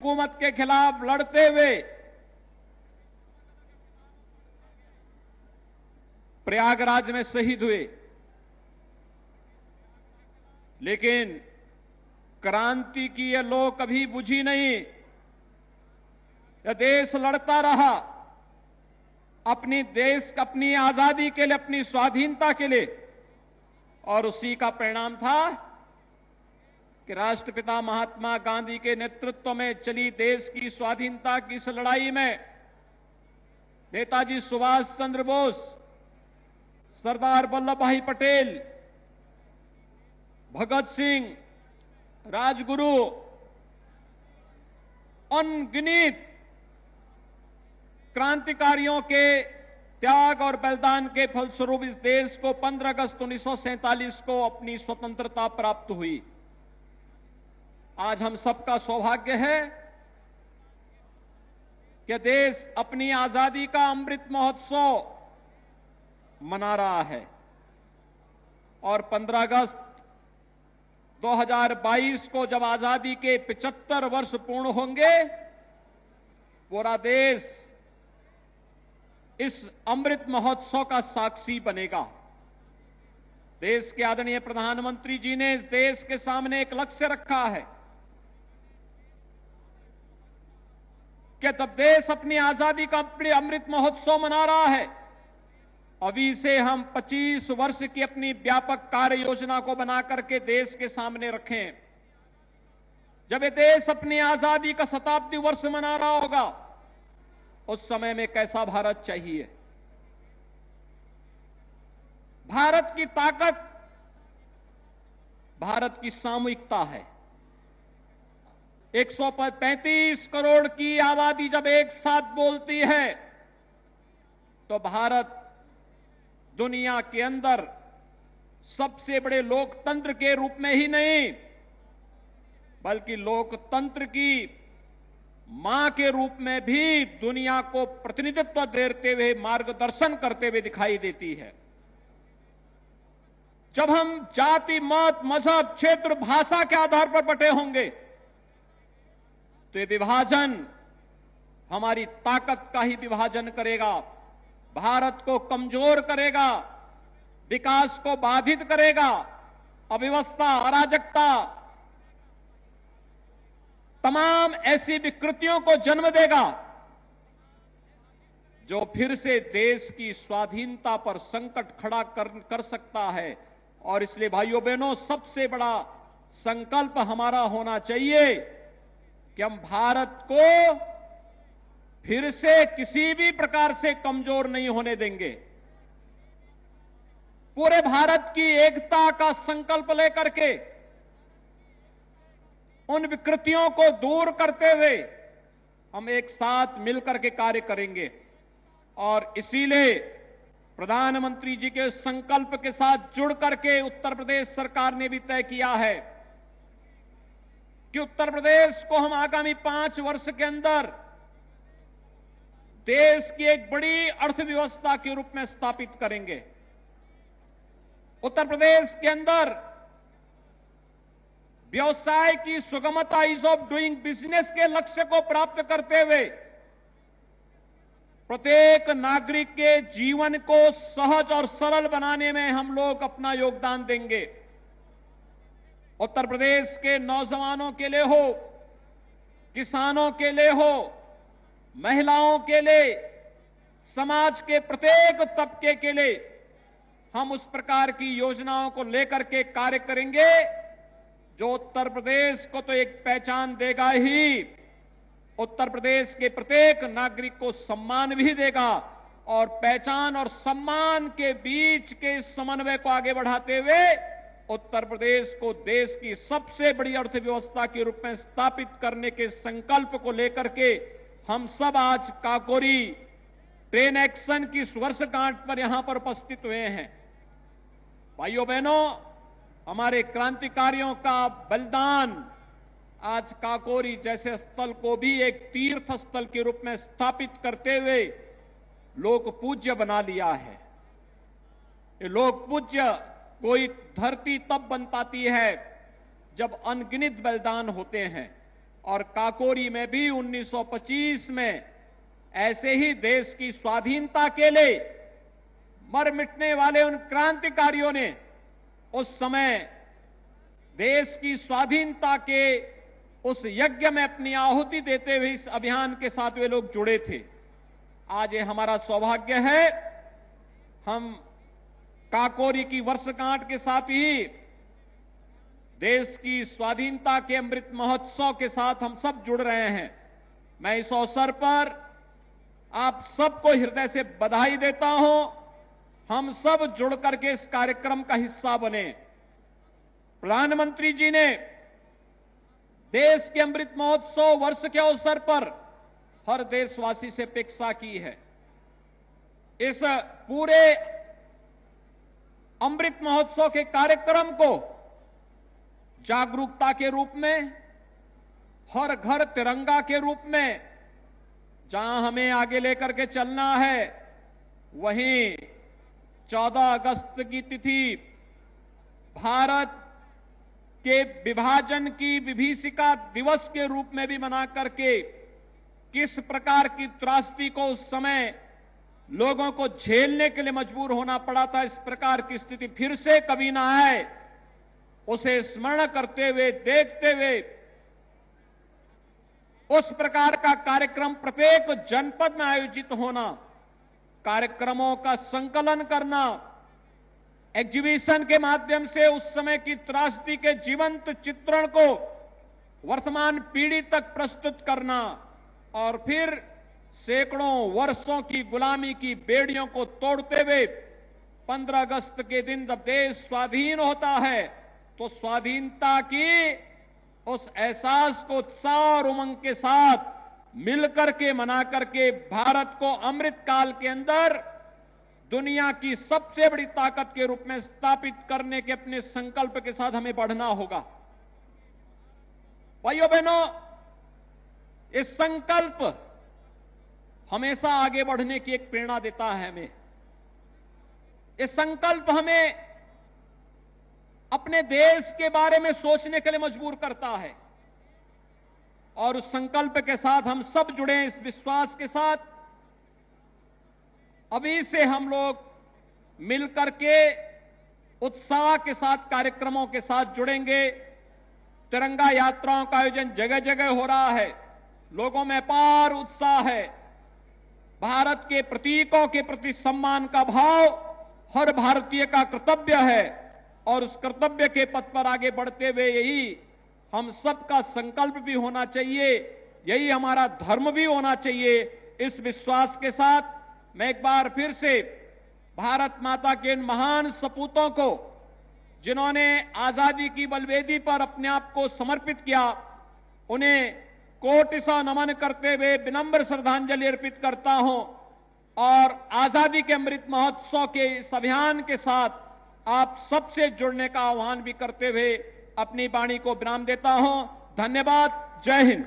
हुकूमत के खिलाफ लड़ते हुए प्रयागराज में शहीद हुए। लेकिन क्रांति की ये लो कभी बुझी नहीं। यह देश लड़ता रहा। अपनी देश अपनी आज़ादी के लिए, अपनी स्वाधीनता के लिए। और उसी का परिणाम था कि राष्ट्रपिता महात्मा गांधी के नेतृत्व में चली देश की स्वाधीनता की इस लड़ाई में नेताजी सुभाष चंद्र बोस, सरदार वल्लभ भाई पटेल, भगत सिंह, राजगुरु, अनगिनित क्रांतिकारियों के त्याग और बलिदान के फलस्वरूप इस देश को 15 अगस्त उन्नीस सौ सैंतालीस को अपनी स्वतंत्रता प्राप्त हुई। आज हम सबका सौभाग्य है कि देश अपनी आज़ादी का अमृत महोत्सव मना रहा है। और 15 अगस्त 2022 को जब आज़ादी के 75 वर्ष पूर्ण होंगे, पूरा देश इस अमृत महोत्सव का साक्षी बनेगा। देश के आदरणीय प्रधानमंत्री जी ने देश के सामने एक लक्ष्य रखा है। कि तब देश अपनी आज़ादी का अपने अमृत महोत्सव मना रहा है? अभी से हम 25 वर्ष की अपनी व्यापक कार्य योजना को बना करके देश के सामने रखें। जब ये देश अपनी आज़ादी का शताब्दी वर्ष मना रहा होगा, उस समय में कैसा भारत चाहिए? भारत की ताकत, भारत की सामूहिकता है। 135 करोड़ की आबादी जब एक साथ बोलती है तो भारत दुनिया के अंदर सबसे बड़े लोकतंत्र के रूप में ही नहीं, बल्कि लोकतंत्र की माँ के रूप में भी दुनिया को प्रतिनिधित्व देते हुए, मार्गदर्शन करते हुए दिखाई देती है। जब हम जाति, मत, मज़हब, क्षेत्र, भाषा के आधार पर बटे होंगे तो ये विभाजन हमारी ताकत का ही विभाजन करेगा। भारत को कमज़ोर करेगा विकास को बाधित करेगा अव्यवस्था अराजकता तमाम ऐसी विकृतियों को जन्म देगा जो फिर से देश की स्वाधीनता पर संकट खड़ा कर, कर सकता है। और इसलिए भाइयों बहनों सबसे बड़ा संकल्प हमारा होना चाहिए कि हम भारत को फिर से किसी भी प्रकार से कमज़ोर नहीं होने देंगे। पूरे भारत की एकता का संकल्प लेकर के उन विकृतियों को दूर करते हुए हम एक साथ मिलकर के कार्य करेंगे। और इसीलिए प्रधानमंत्री जी के संकल्प के साथ जुड़ करके उत्तर प्रदेश सरकार ने भी तय किया है कि उत्तर प्रदेश को हम आगामी पाँच वर्ष के अंदर देश की एक बड़ी अर्थव्यवस्था के रूप में स्थापित करेंगे। उत्तर प्रदेश के अंदर व्यवसाय की सुगमता इज़ ऑफ़ डूइंग बिज़नेस के लक्ष्य को प्राप्त करते हुए प्रत्येक नागरिक के जीवन को सहज और सरल बनाने में हम लोग अपना योगदान देंगे। उत्तर प्रदेश के नौजवानों के लिए हो, किसानों के लिए हो, महिलाओं के लिए, समाज के प्रत्येक तबके के लिए हम उस प्रकार की योजनाओं को लेकर के कार्य करेंगे, जो उत्तर प्रदेश को तो एक पहचान देगा ही। उत्तर प्रदेश के प्रत्येक नागरिक को सम्मान भी देगा और पहचान और सम्मान के बीच के समन्वय को आगे बढ़ाते हुए उत्तर प्रदेश को देश की सबसे बड़ी अर्थव्यवस्था के रूप में स्थापित करने के संकल्प को लेकर के हम सब आज काकोरी ट्रेन एक्शन की वर्षगांठ पर यहाँ पर उपस्थित हुए हैं। भाइयों बहनों, हमारे क्रांतिकारियों का बलिदान आज काकोरी जैसे स्थल को भी एक तीर्थ स्थल के रूप में स्थापित करते हुए लोक पूज्य बना लिया है। लोक पूज्य कोई धरती तब बन पाती है जब अनगिनित बलिदान होते हैं। और काकोरी में भी 1925 में ऐसे ही देश की स्वाधीनता के लिए मर मिटने वाले उन क्रांतिकारियों ने उस समय देश की स्वाधीनता के उस यज्ञ में अपनी आहुति देते हुए इस अभियान के साथ वे लोग जुड़े थे। आज ये हमारा सौभाग्य है, हम काकोरी की वर्षगांठ के साथ ही देश की स्वाधीनता के अमृत महोत्सव के साथ हम सब जुड़ रहे हैं। मैं इस अवसर पर आप सबको हृदय से बधाई देता हूँ। हम सब जुड़ करके इस कार्यक्रम का हिस्सा बने। प्रधानमंत्री जी ने देश के अमृत महोत्सव वर्ष के अवसर पर हर देशवासी से अपेक्षा की है। इस पूरे अमृत महोत्सव के कार्यक्रम को जागरूकता के रूप में, हर घर तिरंगा के रूप में, जहाँ हमें आगे लेकर के चलना है, वहीं 14 अगस्त की तिथि भारत के विभाजन की विभीषिका दिवस के रूप में भी मना करके किस प्रकार की त्रासदी को उस समय लोगों को झेलने के लिए मजबूर होना पड़ा था। इस प्रकार की स्थिति फिर से कभी ना आए। उसे स्मरण करते हुए, देखते हुए उस प्रकार का कार्यक्रम प्रत्येक जनपद में आयोजित होना, कार्यक्रमों का संकलन करना एग्जीबिशन के माध्यम से उस समय की त्रासदी के जीवंत चित्रण को वर्तमान पीढ़ी तक प्रस्तुत करना और फिर सैकड़ों वर्षों की गुलामी की बेड़ियों को तोड़ते हुए 15 अगस्त के दिन जब देश स्वाधीन होता है तो स्वाधीनता की उस एहसास को उत्साह उमंग के साथ मिलकर के, मना करके भारत को अमृत काल के अंदर दुनिया की सबसे बड़ी ताकत के रूप में स्थापित करने के अपने संकल्प के साथ हमें बढ़ना होगा। भाइयों बहनों इस संकल्प हमेशा आगे बढ़ने की एक प्रेरणा देता है हमें। ये संकल्प हमें अपने देश के बारे में सोचने के लिए मजबूर करता है। और उस संकल्प के साथ हम सब जुड़े इस विश्वास के साथ। अभी से हम लोग मिलकर के उत्साह के साथ कार्यक्रमों के साथ जुड़ेंगे। तिरंगा यात्राओं का आयोजन जगह जगह हो रहा है। लोगों में पार उत्साह है। भारत के प्रतीकों के प्रति सम्मान का भाव हर भारतीय का कर्तव्य है और उस कर्तव्य के पथ पर आगे बढ़ते हुए यही हम सबका संकल्प भी होना चाहिए, यही हमारा धर्म भी होना चाहिए। इस विश्वास के साथ मैं एक बार फिर से भारत माता के इन महान सपूतों को, जिन्होंने आज़ादी की बलवेदी पर अपने आप को समर्पित किया, उन्हें कोटि सा नमन करते हुए विनम्र श्रद्धांजलि अर्पित करता हूँ और आज़ादी के अमृत महोत्सव के इस अभियान के साथ आप सबसे जुड़ने का आह्वान भी करते हुए अपनी वाणी को विराम देता हूँ। धन्यवाद। जय हिंद।